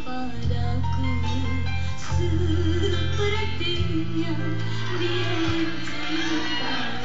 padaku. Sepertinya dia cinta